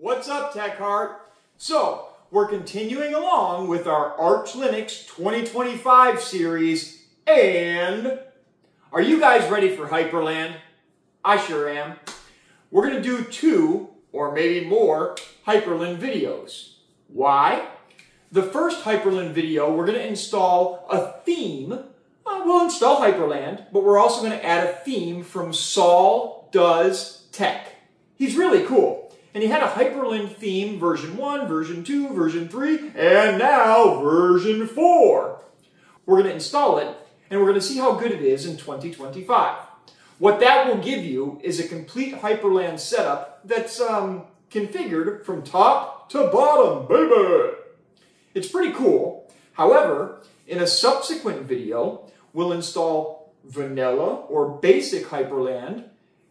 What's up, Tech Heart? So, we're continuing along with our Arch Linux 2025 series, and are you guys ready for Hyprland? I sure am. We're going to do two, or maybe more, Hyprland videos. Why? The first Hyprland video, we're going to install a theme. Uh, we'll install Hyprland, but we're also going to add a theme from Sol Does Tech. He's really cool. And he had a Hyprland theme, version 1, version 2, version 3, and now version 4. We're going to install it, and we're going to see how good it is in 2025. What that will give you is a complete Hyprland setup that's um, configured from top to bottom, baby! It's pretty cool. However, in a subsequent video, we'll install vanilla or basic Hyprland,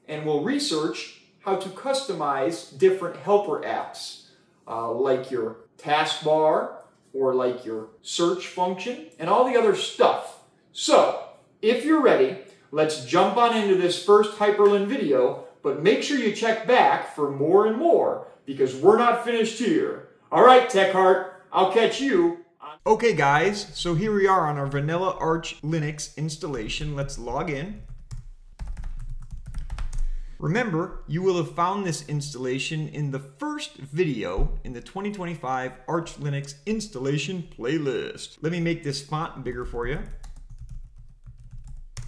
and we'll research how to customize different helper apps, uh, like your taskbar or like your search function and all the other stuff. So, if you're ready, let's jump on into this first Hyprland video, but make sure you check back for more and more because we're not finished here. All right, Tech Heart, I'll catch you Okay guys, so here we are on our Vanilla Arch Linux installation. Let's log in. Remember, you will have found this installation in the first video in the 2025 Arch Linux installation playlist. Let me make this font bigger for you.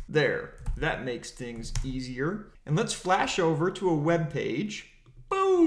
There, that makes things easier. And let's flash over to a web page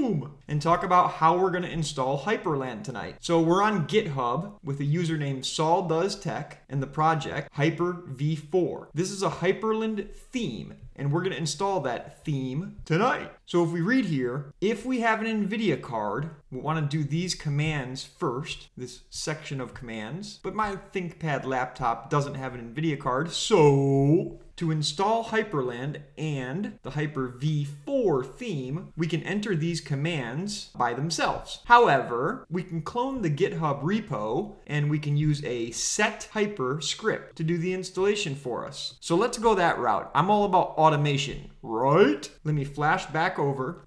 boom, and talk about how we're going to install Hyprland tonight. So we're on GitHub with a username Sol Does Tech and the project HyprV4. This is a Hyprland theme and we're going to install that theme tonight. So if we read here, if we have an NVIDIA card, we want to do these commands first, this section of commands, but my ThinkPad laptop doesn't have an NVIDIA card, so to install Hyprland and the HyprV4 theme, we can enter these commands by themselves. However, we can clone the GitHub repo and we can use a set hyper script to do the installation for us. So let's go that route. I'm all about automation, right? Let me flash back over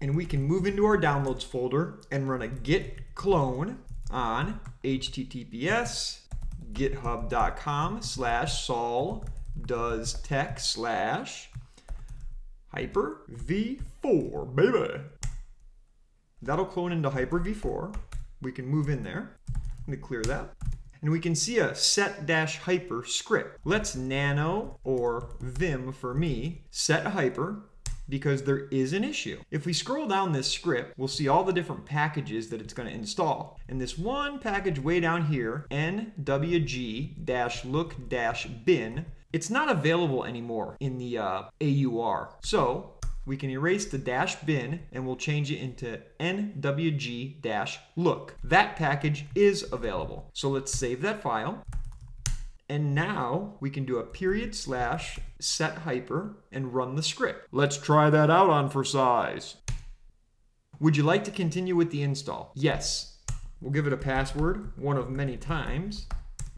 and we can move into our downloads folder and run a git clone on https github.com slash sol does tech slash hyper v4 baby that'll clone into HyprV4 we can move in there let me clear that and we can see a set dash hyper script. Let's nano or vim for me set hyper because there is an issue. If we scroll down this script, we'll see all the different packages that it's going to install. And this one package way down here, nwg-look-bin, it's not available anymore in the uh, AUR. So we can erase the dash bin and we'll change it into nwg dash look. That package is available. So let's save that file. And now we can do a period slash set hyper and run the script. Let's try that out on for size. Would you like to continue with the install? Yes. We'll give it a password, one of many times.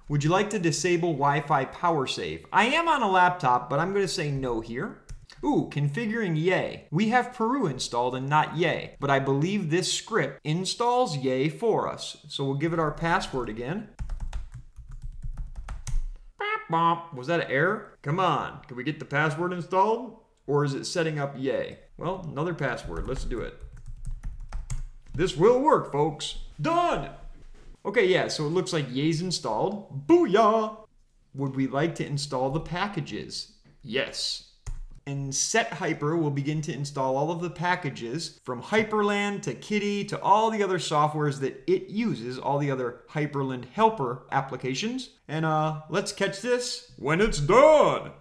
Would you like to disable Wi-Fi power save? I am on a laptop, but I'm going to say no here. Ooh, configuring Yay. We have paru installed and not Yay, but I believe this script installs Yay for us. So we'll give it our password again. Was that an error? Come on, can we get the password installed? Or is it setting up Yay? Well, another password, let's do it. This will work, folks. Done! Okay, yeah, so it looks like Yay's installed. Booyah! Would we like to install the packages? Yes and set hyper will begin to install all of the packages from Hyprland to Kitty to all the other softwares that it uses, all the other Hyprland helper applications. And uh, let's catch this when it's done.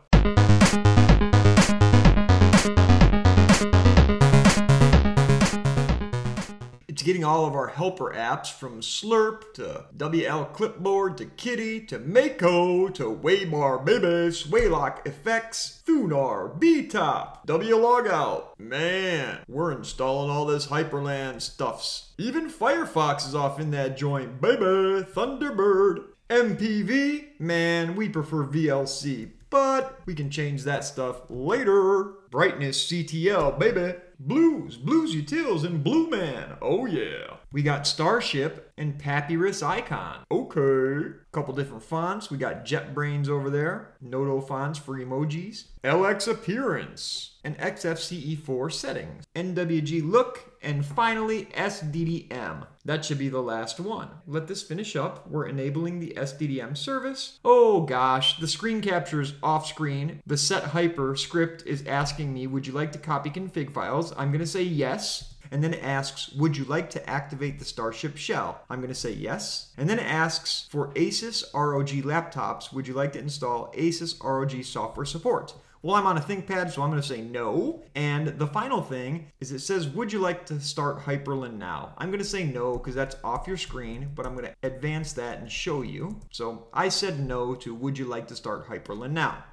Getting all of our helper apps from Slurp to WL Clipboard to Kitty to Mako to Waybar Baby, Swaylock Effects, Thunar, BTOP, WLogout. Man, we're installing all this Hyprland stuffs. Even Firefox is off in that joint, baby. Thunderbird. MPV, man, we prefer VLC, but we can change that stuff later. Brightness CTL, baby. BlueZ, BlueZ Utils, and Blueman. Oh yeah. We got Starship and Papirus Icon. Okay. Couple different fonts. We got JetBrains over there. Noto fonts for emojis. LX Appearance and XFCE4 settings. NWG Look and finally SDDM. That should be the last one. Let this finish up. We're enabling the SDDM service. Oh gosh, the screen capture is off screen. The set hyper script is asking me, would you like to copy config files? I'm gonna say yes and then it asks, would you like to activate the Starship shell? I'm going to say yes. And then it asks, for Asus ROG laptops, would you like to install Asus ROG software support? Well, I'm on a ThinkPad, so I'm going to say no. And the final thing is it says, would you like to start Hyprland now? I'm going to say no because that's off your screen, but I'm going to advance that and show you. So I said no to would you like to start Hyprland now?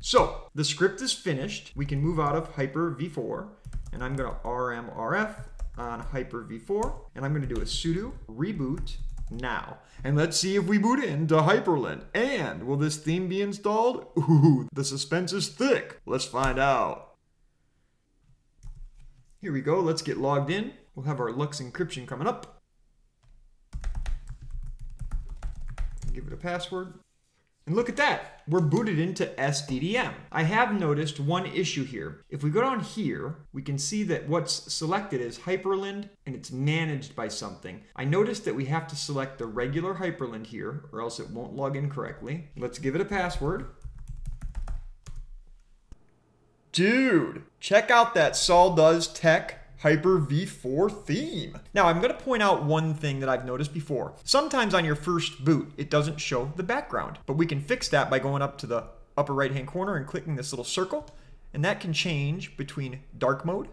So the script is finished. We can move out of HyprV4 and I'm going to rmrf on HyprV4 and I'm going to do a sudo reboot now. And let's see if we boot into Hyprland. And will this theme be installed? Ooh, the suspense is thick. Let's find out. Here we go. Let's get logged in. We'll have our LUKS encryption coming up. Give it a password. And look at that, we're booted into SDDM. I have noticed one issue here. If we go down here, we can see that what's selected is Hyprland and it's managed by something. I noticed that we have to select the regular Hyprland here or else it won't log in correctly. Let's give it a password. Dude, check out that Sol Does Tech HyprV4 theme. Now, I'm going to point out one thing that I've noticed before. Sometimes on your first boot, it doesn't show the background, but we can fix that by going up to the upper right hand corner and clicking this little circle, and that can change between dark mode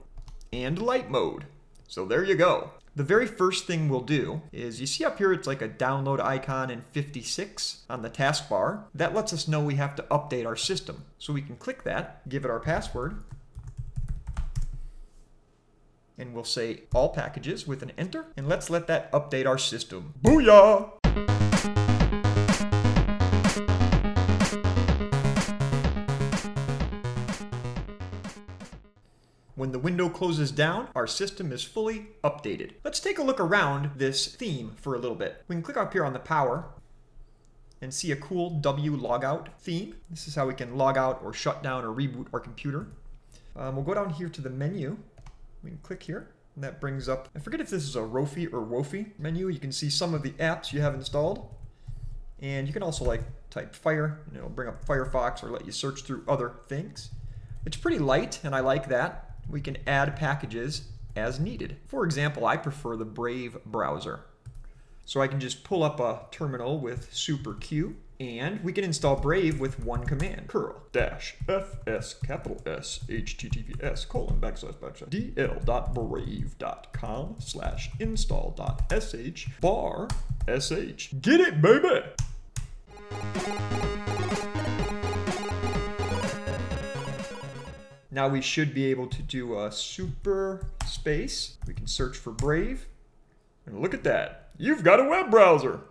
and light mode. So there you go. The very first thing we'll do is you see up here it's like a download icon in 56 on the taskbar. That lets us know we have to update our system. So we can click that, give it our password, and we'll say all packages with an enter, and let's let that update our system. Booyah! When the window closes down, our system is fully updated. Let's take a look around this theme for a little bit. We can click up here on the power and see a cool W logout theme. This is how we can log out or shut down or reboot our computer. Um, we'll go down here to the menu we can click here. And that brings up, I forget if this is a Rofi or Wofi menu. You can see some of the apps you have installed. And you can also like type fire, and it'll bring up Firefox or let you search through other things. It's pretty light, and I like that. We can add packages as needed. For example, I prefer the Brave browser. So I can just pull up a terminal with super Q and we can install Brave with one command. curl dash fs capital S https colon backslash backslash dl.brave.com slash install dot sh bar sh. Get it, baby! Now we should be able to do a super space. We can search for Brave. And look at that. You've got a web browser.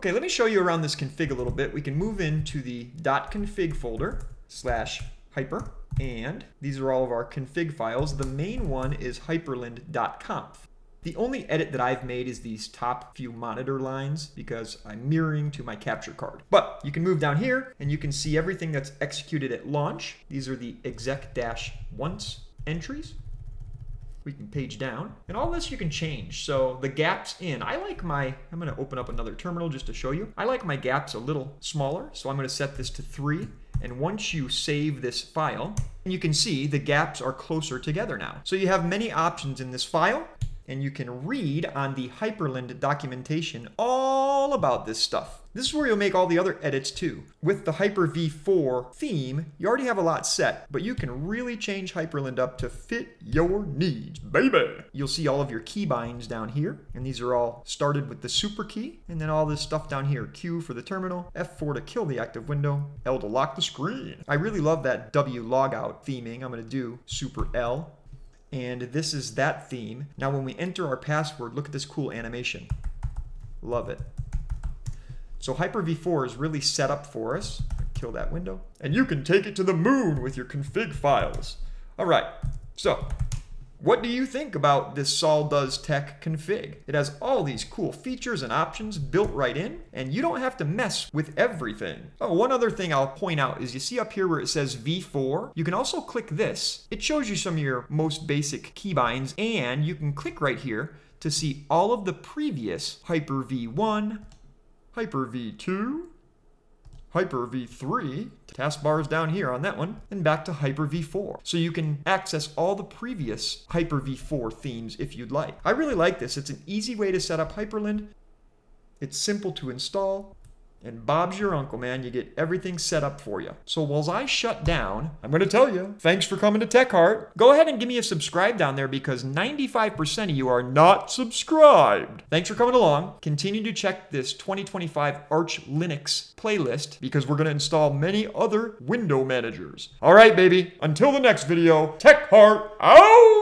Okay, let me show you around this config a little bit. We can move into the .config folder slash hypr, and these are all of our config files. The main one is hyprland.conf. The only edit that I've made is these top few monitor lines because I'm mirroring to my capture card. But you can move down here and you can see everything that's executed at launch. These are the exec-once entries we can page down. And all this you can change. So the gaps in, I like my, I'm gonna open up another terminal just to show you. I like my gaps a little smaller, so I'm gonna set this to three. And once you save this file, you can see the gaps are closer together now. So you have many options in this file and you can read on the Hyprland documentation all about this stuff. This is where you'll make all the other edits too. With the HyprV4 theme, you already have a lot set, but you can really change Hyprland up to fit your needs, baby! You'll see all of your keybinds down here, and these are all started with the super key, and then all this stuff down here, Q for the terminal, F4 to kill the active window, L to lock the screen. I really love that W logout theming. I'm gonna do super L and this is that theme. Now when we enter our password, look at this cool animation. Love it. So HyprV4 is really set up for us. Kill that window. And you can take it to the moon with your config files. All right, so what do you think about this Sol Does Tech config? It has all these cool features and options built right in, and you don't have to mess with everything. Oh, one other thing I'll point out is you see up here where it says V4, you can also click this. It shows you some of your most basic keybinds, and you can click right here to see all of the previous HyprV 1, HyprV 2, HyprV 3, taskbars down here on that one, and back to HyprV 4. So you can access all the previous HyprV 4 themes if you'd like. I really like this. It's an easy way to set up Hyprland. It's simple to install. And Bob's your uncle, man. You get everything set up for you. So while I shut down, I'm going to tell you, thanks for coming to Tech Heart. Go ahead and give me a subscribe down there because 95% of you are not subscribed. Thanks for coming along. Continue to check this 2025 Arch Linux playlist because we're going to install many other window managers. All right, baby. Until the next video, Tech Heart out!